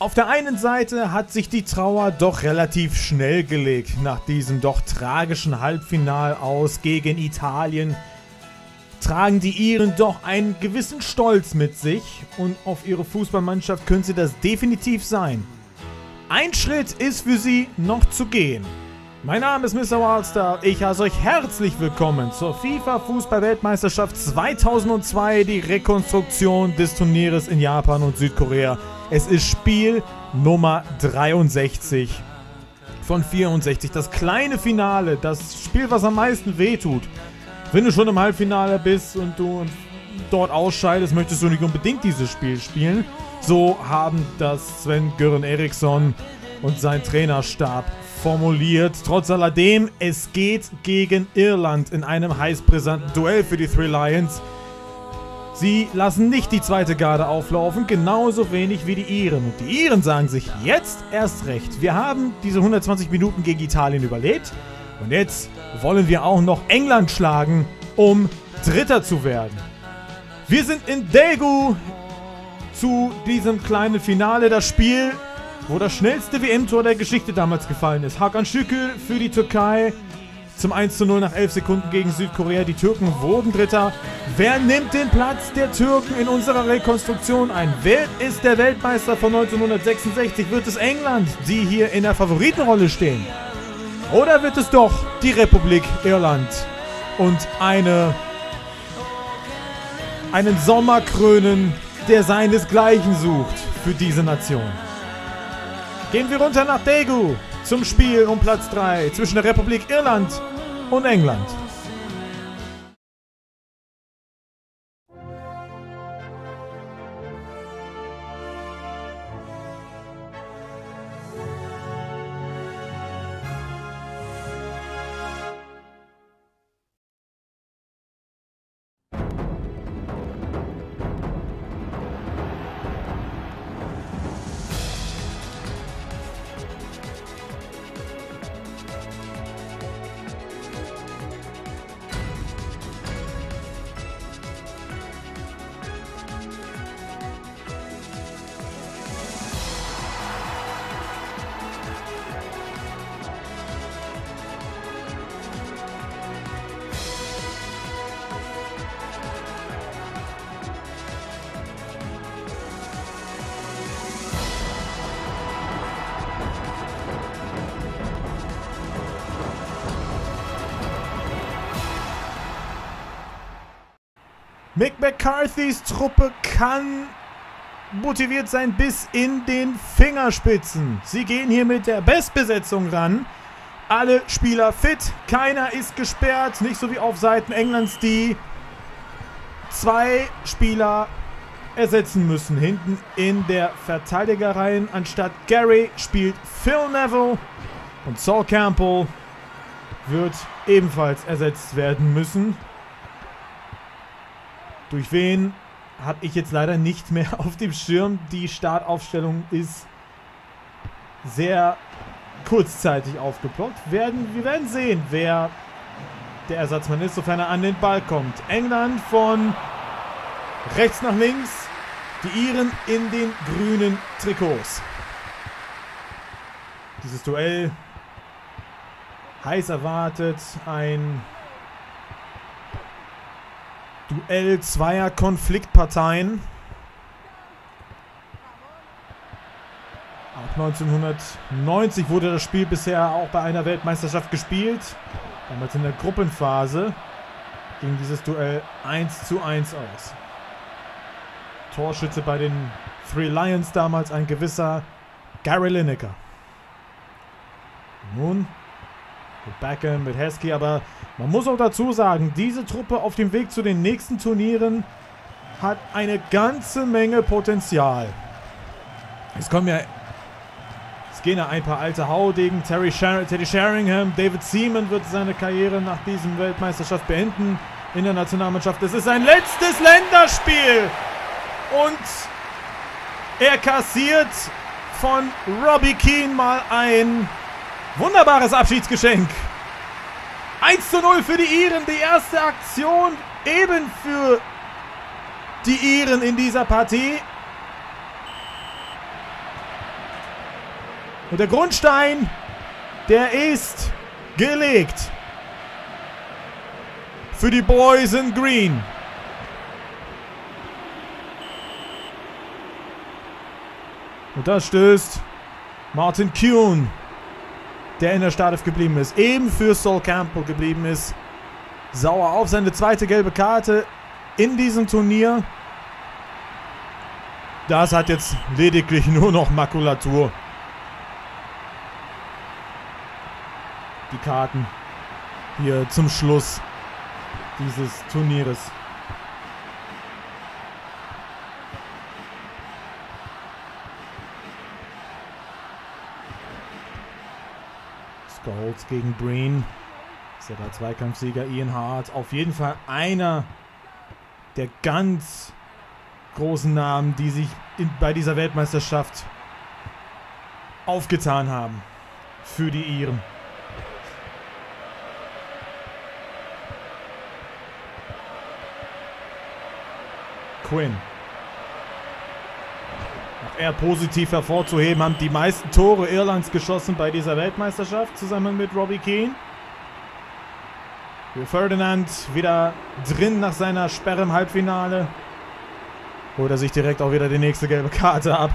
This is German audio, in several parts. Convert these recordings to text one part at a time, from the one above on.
Auf der einen Seite hat sich die Trauer doch relativ schnell gelegt nach diesem doch tragischen Halbfinal aus gegen Italien. Tragen die Iren doch einen gewissen Stolz mit sich und auf ihre Fußballmannschaft könnte das definitiv sein. Ein Schritt ist für sie noch zu gehen. Mein Name ist Mr. Wildstar. Ich heiße euch herzlich willkommen zur FIFA Fußball-Weltmeisterschaft 2002, die Rekonstruktion des Turnieres in Japan und Südkorea. Es ist Spiel Nummer 63 von 64. Das kleine Finale, das Spiel, was am meisten wehtut. Wenn du schon im Halbfinale bist und du dort ausscheidest, möchtest du nicht unbedingt dieses Spiel spielen. So haben das Sven Göran Eriksson und sein Trainerstab formuliert. Trotz alledem, es geht gegen Irland in einem heißbrisanten Duell für die Three Lions. Sie lassen nicht die zweite Garde auflaufen, genauso wenig wie die Iren. Und die Iren sagen sich jetzt erst recht. Wir haben diese 120 Minuten gegen Italien überlebt. Und jetzt wollen wir auch noch England schlagen, um Dritter zu werden. Wir sind in Daegu zu diesem kleinen Finale. Das Spiel, wo das schnellste WM-Tor der Geschichte damals gefallen ist. Hakan Şükür für die Türkei zum 1 zu 0 nach 11 Sekunden gegen Südkorea. Die Türken wurden Dritter. Wer nimmt den Platz der Türken in unserer Rekonstruktion ein? Wer ist der Weltmeister von 1966? Wird es England, die hier in der Favoritenrolle stehen? Oder wird es doch die Republik Irland und eine, einen Sommer krönen, der seinesgleichen sucht für diese Nation? Gehen wir runter nach Daegu zum Spiel um Platz 3 zwischen der Republik Irland und England. Mick McCarthys Truppe kann motiviert sein bis in den Fingerspitzen. Sie gehen hier mit der Bestbesetzung ran. Alle Spieler fit, keiner ist gesperrt, nicht so wie auf Seiten Englands, die zwei Spieler ersetzen müssen. Hinten in der Verteidigerreihe anstatt Gary spielt Phil Neville und Saul Campbell wird ebenfalls ersetzt werden müssen. Durch wen habe ich jetzt leider nicht mehr auf dem Schirm. Die Startaufstellung ist sehr kurzzeitig aufgeploppt. Werden, wir werden sehen, wer der Ersatzmann ist, sofern er an den Ball kommt. England von rechts nach links. Die Iren in den grünen Trikots. Dieses Duell heiß erwartet. Ein Duell zweier Konfliktparteien. Auch 1990 wurde das Spiel bisher auch bei einer Weltmeisterschaft gespielt. Damals in der Gruppenphase ging dieses Duell 1 zu 1 aus. Torschütze bei den Three Lions damals ein gewisser Gary Lineker. Nun mit Beckham, mit Heskey, aber man muss auch dazu sagen, diese Truppe auf dem Weg zu den nächsten Turnieren hat eine ganze Menge Potenzial. Es kommen ja es gehen ja ein paar alte Haudegen. Terry Sher Teddy Sheringham, David Seaman wird seine Karriere nach diesem Weltmeisterschaft beenden in der Nationalmannschaft. Es ist sein letztes Länderspiel. Und er kassiert von Robbie Keane mal ein Wunderbares Abschiedsgeschenk. 1 zu 0 für die Iren. Die erste Aktion eben für die Iren in dieser Partie. Und der Grundstein, der ist gelegt. Für die Boys in Green. Und da stößt Martin Kuhn, der in der Startelf geblieben ist. Eben für Sol Campbell geblieben ist. Sauer auf seine zweite gelbe Karte in diesem Turnier. Das hat jetzt lediglich nur noch Makulatur. Die Karten hier zum Schluss dieses Turnieres. Scholes gegen Breen. Ist ja der Zweikampfsieger Ian Hart. Auf jeden Fall einer der ganz großen Namen, die sich in, bei dieser Weltmeisterschaft aufgetan haben. Für die Iren. Quinn. Auch eher positiv hervorzuheben, haben die meisten Tore Irlands geschossen bei dieser Weltmeisterschaft, zusammen mit Robbie Keane. Für Ferdinand wieder drin nach seiner Sperre im Halbfinale. Holt er sich direkt auch wieder die nächste gelbe Karte ab.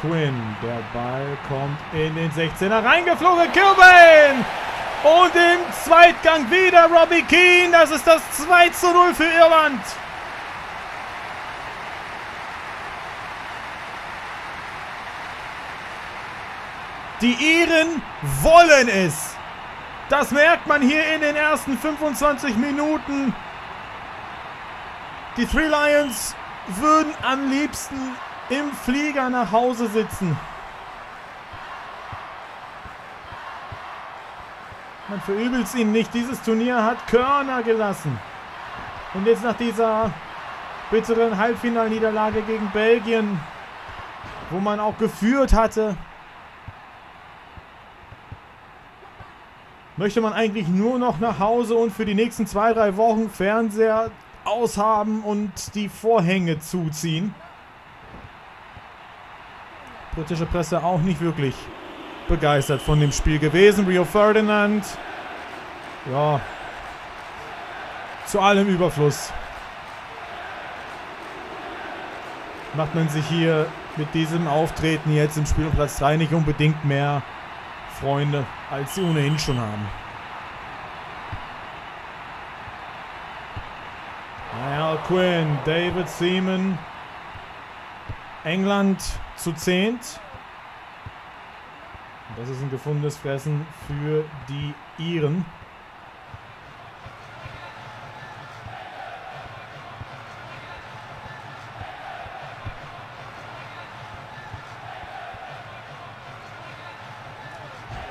Quinn. Der Ball kommt in den 16er reingeflogen. Kilbane! Und im Zweitgang wieder Robbie Keane. Das ist das 2 zu 0 für Irland. Die Iren wollen es. Das merkt man hier in den ersten 25 Minuten. Die Three Lions würden am liebsten im Flieger nach Hause sitzen. Man verübelt es ihnen nicht. Dieses Turnier hat Körner gelassen. Und jetzt nach dieser bitteren Halbfinalniederlage gegen Belgien, wo man auch geführt hatte, möchte man eigentlich nur noch nach Hause und für die nächsten zwei, drei Wochen Fernseher aushaben und die Vorhänge zuziehen britische Presse auch nicht wirklich begeistert von dem Spiel gewesen. Rio Ferdinand, ja, zu allem Überfluss macht man sich hier mit diesem Auftreten jetzt im Spiel um Platz 3 nicht unbedingt mehr Freunde, als sie ohnehin schon haben. Naja, Quinn, David Seaman, England zu zehnt. Das ist ein gefundenes Fressen für die Iren.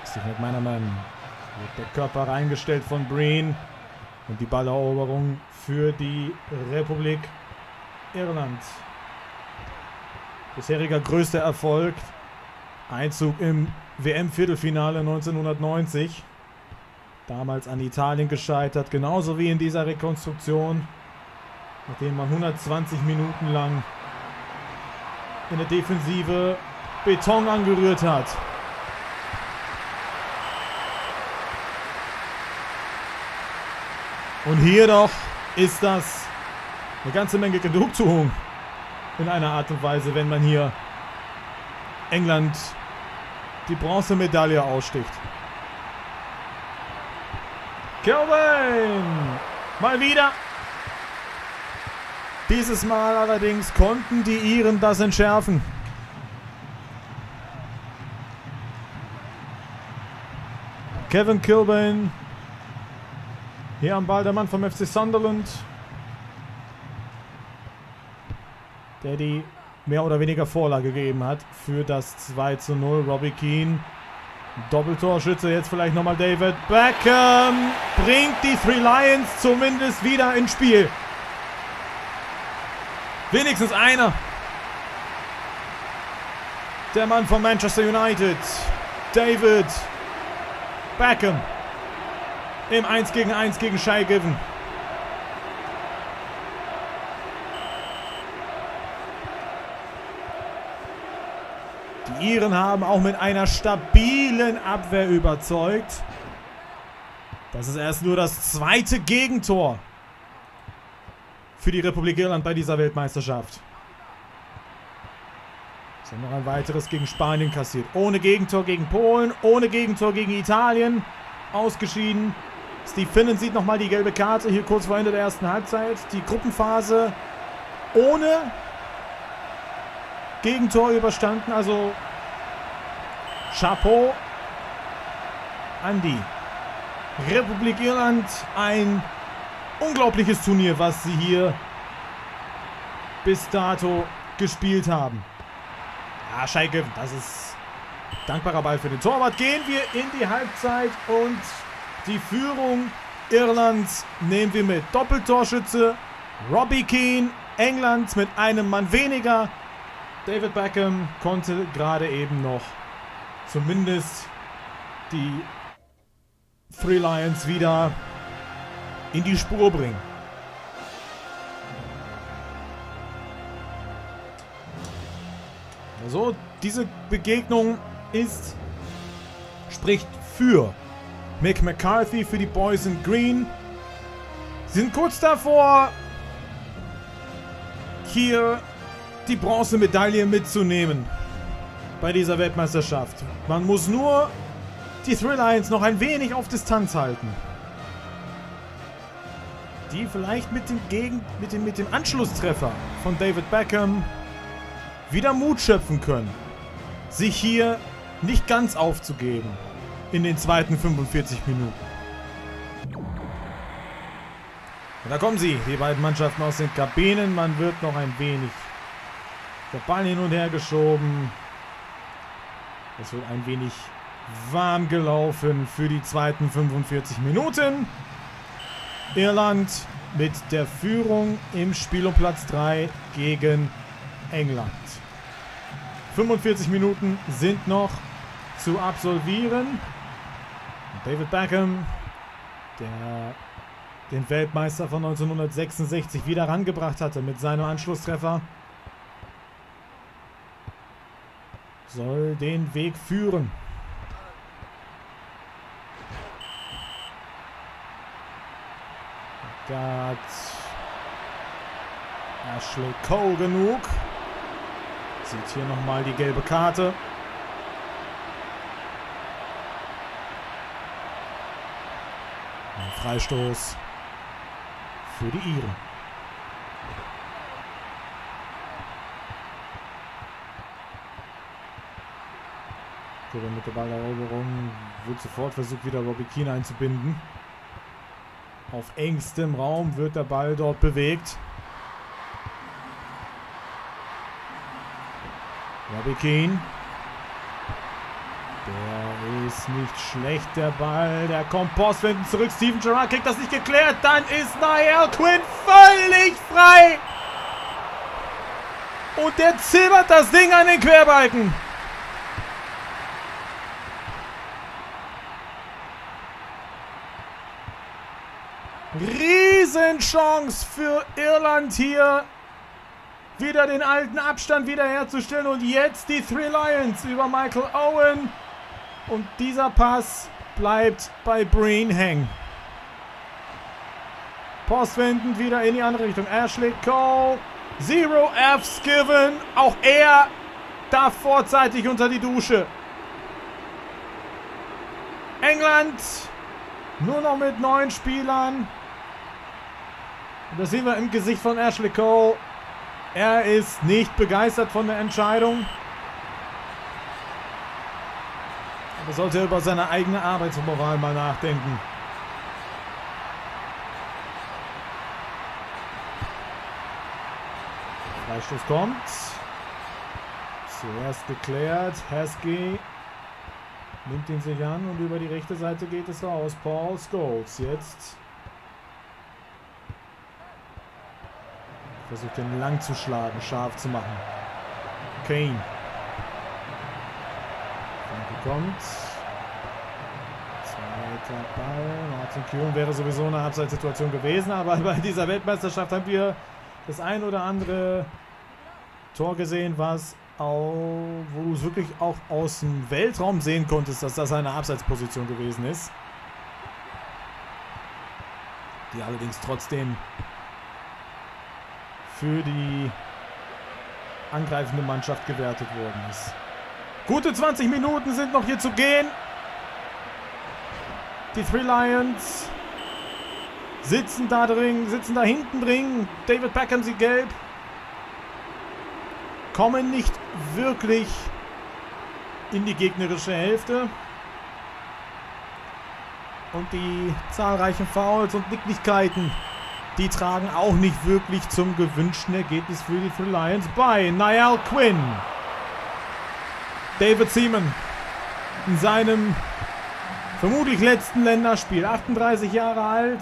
Steve meiner Mann wird der Körper reingestellt von Breen und die Balleroberung für die Republik Irland. Bisheriger größter Erfolg. Einzug im WM-Viertelfinale 1990. Damals an Italien gescheitert, genauso wie in dieser Rekonstruktion, nachdem man 120 Minuten lang in der Defensive Beton angerührt hat. Und hier doch ist das eine ganze Menge Genugtuung in einer Art und Weise, wenn man hier England die Bronzemedaille aussticht. Kelvin! Mal wieder. Dieses Mal allerdings konnten die Iren das entschärfen. Kevin Kilbane. Hier am Ball der Mann vom FC Sunderland. der die mehr oder weniger Vorlage gegeben hat für das 2 zu 0. Robbie Keane. Doppeltorschütze, jetzt vielleicht nochmal David Beckham. Bringt die Three Lions zumindest wieder ins Spiel. Wenigstens einer. Der Mann von Manchester United. David Beckham. im 1 gegen 1 gegen Shai Given. Die Iren haben auch mit einer stabilen Abwehr überzeugt. Das ist erst nur das zweite Gegentor für die Republik Irland bei dieser Weltmeisterschaft. Sie haben noch ein weiteres gegen Spanien kassiert. Ohne Gegentor gegen Polen, ohne Gegentor gegen Italien. Ausgeschieden. Steve Finnan sieht nochmal die gelbe Karte hier kurz vor Ende der ersten Halbzeit. Die Gruppenphase ohne Gegentor überstanden. Also Chapeau an die Republik Irland. Ein unglaubliches Turnier, was sie hier bis dato gespielt haben. Ja, Scheike, das ist dankbarer Ball für den Torwart. Gehen wir in die Halbzeit und die Führung Irlands nehmen wir mit. Doppeltorschütze Robbie Keane, England mit einem Mann weniger. David Beckham konnte gerade eben noch zumindest die Three Lions wieder in die Spur bringen. Also, diese Begegnung ist, spricht für Mick McCarthy, für die Boys in Green. Sie sind kurz davor, hier die Bronzemedaille mitzunehmen bei dieser Weltmeisterschaft. Man muss nur die Three Lions noch ein wenig auf Distanz halten. Die vielleicht mit dem, Gegen mit dem, mit dem Anschlusstreffer von David Beckham wieder Mut schöpfen können, sich hier nicht ganz aufzugeben in den zweiten 45 Minuten. Und da kommen sie, die beiden Mannschaften aus den Kabinen. Man wird noch ein wenig der Ball hin und her geschoben. Es wird ein wenig warm gelaufen für die zweiten 45 Minuten. Irland mit der Führung im Spiel um Platz 3 gegen England. 45 Minuten sind noch zu absolvieren. David Beckham, der den Weltmeister von 1966 wieder rangebracht hatte mit seinem Anschlusstreffer, soll den Weg führen. Da Ashley Cole genug. Sieht hier nochmal die gelbe Karte. Ein Freistoß für die Iren. Kevin mit der Balleroberung wird sofort versucht, wieder Robbie Keane einzubinden. Auf engstem Raum wird der Ball dort bewegt. Robbie Keane. Der ist nicht schlecht, der Ball. Der kommt postwendend zurück. Steven Gerrard kriegt das nicht geklärt. Dann ist Niall Quinn völlig frei. Und der zimmert das Ding an den Querbalken. Riesenchance für Irland hier wieder den alten Abstand wiederherzustellen. Und jetzt die Three Lions über Michael Owen. Und dieser Pass bleibt bei Breen hängen. Postwendend wieder in die andere Richtung. Ashley Cole. Zero Fs given. Auch er darf vorzeitig unter die Dusche. England nur noch mit neun Spielern. Und das sehen wir im Gesicht von Ashley Cole. Er ist nicht begeistert von der Entscheidung. Aber sollte über seine eigene Arbeitsmoral mal nachdenken. Freistoß kommt. Zuerst geklärt. Heskey nimmt ihn sich an und über die rechte Seite geht es raus. Paul Scholes jetzt Versucht den lang zu schlagen, scharf zu machen. Kane. Danke kommt. Zwei Ball. Martin Kuhn wäre sowieso eine Abseitssituation gewesen, aber bei dieser Weltmeisterschaft haben wir das ein oder andere Tor gesehen, was auch, wo du es wirklich auch aus dem Weltraum sehen konntest, dass das eine Abseitsposition gewesen ist. Die allerdings trotzdem für die angreifende Mannschaft gewertet worden ist. Gute 20 Minuten sind noch hier zu gehen. Die Three Lions sitzen da drin, sitzen da hinten drin. David Beckham sieht gelb. Kommen nicht wirklich in die gegnerische Hälfte. Und die zahlreichen Fouls und Nicklichkeiten, die tragen auch nicht wirklich zum gewünschten Ergebnis für die Three Lions bei. Niall Quinn. David Seaman in seinem vermutlich letzten Länderspiel. 38 Jahre alt.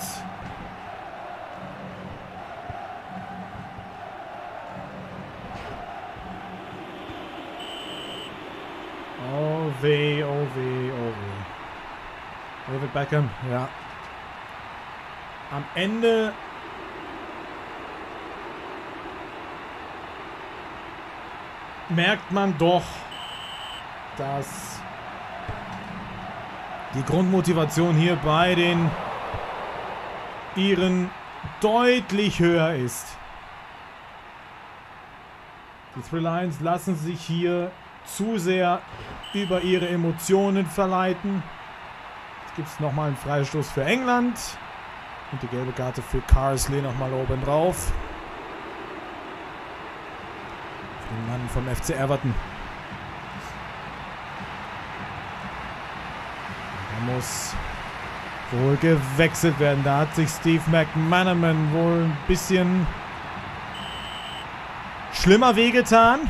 Oh weh, oh weh, oh weh. David Beckham, ja. Am Ende merkt man doch, dass die Grundmotivation hier bei den Iren deutlich höher ist. Die Three Lions lassen sich hier zu sehr über ihre Emotionen verleiten. Jetzt gibt es nochmal einen Freistoß für England. Und die gelbe Karte für Carsley nochmal oben drauf. Für den Mann vom FC Everton. muss wohl gewechselt werden. Da hat sich Steve McManaman wohl ein bisschen schlimmer wehgetan.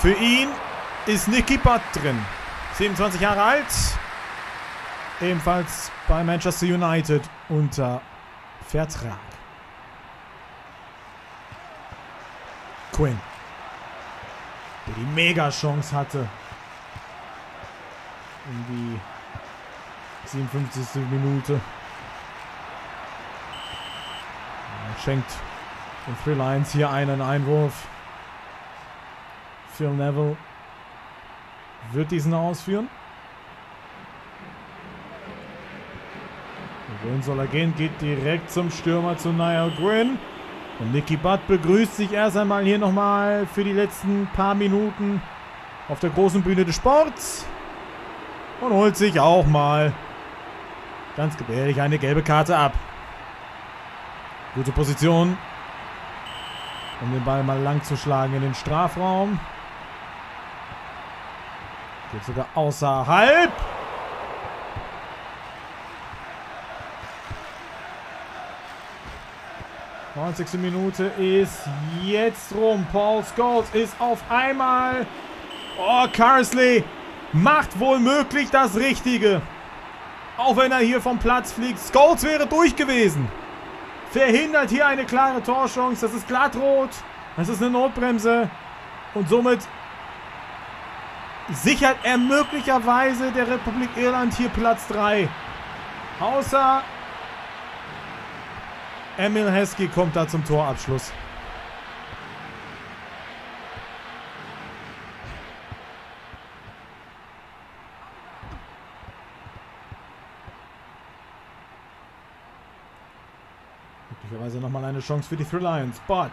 Für ihn ist Nicky Butt drin. 27 Jahre alt. Ebenfalls bei Manchester United unter Vertrag. Quinn. Der die Mega-Chance hatte in die 57. Minute. Er schenkt den Three Lions hier einen Einwurf. Phil Neville wird diesen ausführen. Wohin soll er gehen? Geht direkt zum Stürmer zu Niall Gwynn. Und Nicky Butt begrüßt sich erst einmal hier nochmal für die letzten paar Minuten auf der großen Bühne des Sports. Und holt sich auch mal ganz gebärdig eine gelbe Karte ab. Gute Position. Um den Ball mal lang zu schlagen in den Strafraum. Geht sogar außerhalb. Neunzigste Minute ist jetzt rum. Paul Scholes ist auf einmal... Oh, Carsley macht wohl möglich das Richtige. Auch wenn er hier vom Platz fliegt. Scholes wäre durch gewesen. Verhindert hier eine klare Torchance. Das ist glattrot. Das ist eine Notbremse. Und somit sichert er möglicherweise der Republik Irland hier Platz 3. Außer Emil Heskey kommt da zum Torabschluss. Möglicherweise nochmal eine Chance für die Three Lions. But.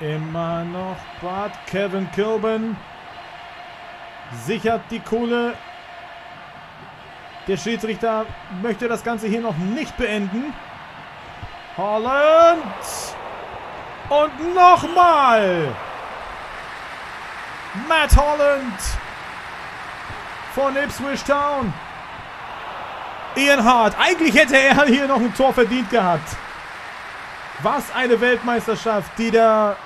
Immer noch Bart. Kevin Kilburn sichert die Kohle. Der Schiedsrichter möchte das Ganze hier noch nicht beenden. Holland. Und nochmal. Matt Holland von Ipswich Town. Ian Hart. Eigentlich hätte er hier noch ein Tor verdient gehabt. Was eine Weltmeisterschaft, die der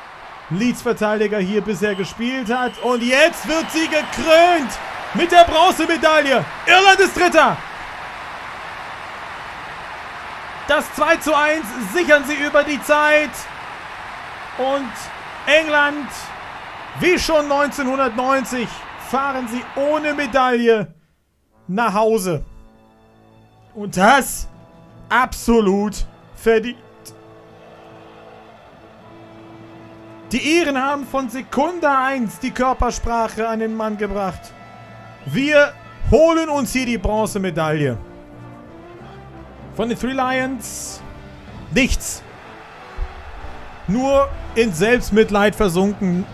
Leeds-Verteidiger hier bisher gespielt hat. Und jetzt wird sie gekrönt mit der Bronzemedaille. Irland ist Dritter. Das 2 zu 1 sichern sie über die Zeit. Und England, wie schon 1990, fahren sie ohne Medaille nach Hause. Und das absolut verdient. Die Ehren haben von Sekunde 1 die Körpersprache an den Mann gebracht. Wir holen uns hier die Bronzemedaille. Von den Three Lions nichts. Nur in Selbstmitleid versunken.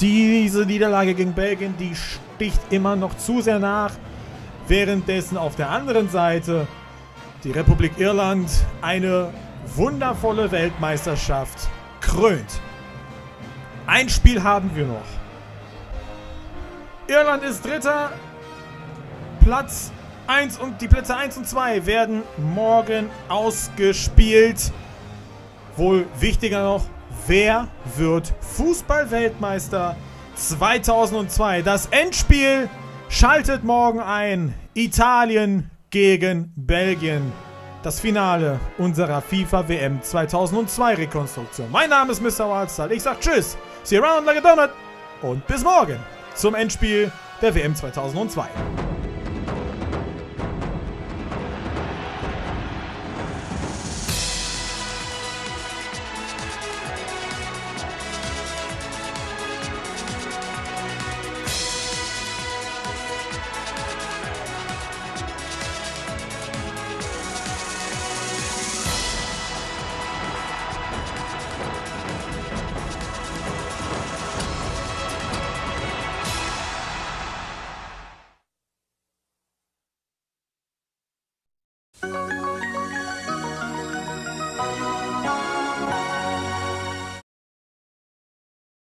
Diese Niederlage gegen Belgien, die sticht immer noch zu sehr nach. Währenddessen auf der anderen Seite die Republik Irland eine wundervolle Weltmeisterschaft krönt. Ein Spiel haben wir noch. Irland ist Dritter. Platz 1 und die Plätze 1 und 2 werden morgen ausgespielt. Wohl wichtiger noch, wer wird Fußballweltmeister 2002? Das Endspiel schaltet morgen ein. Italien gegen Belgien. Das Finale unserer FIFA WM 2002 Rekonstruktion. Mein Name ist Mr. Wildstyle. Ich sag Tschüss, see you around like a donut und bis morgen zum Endspiel der WM 2002.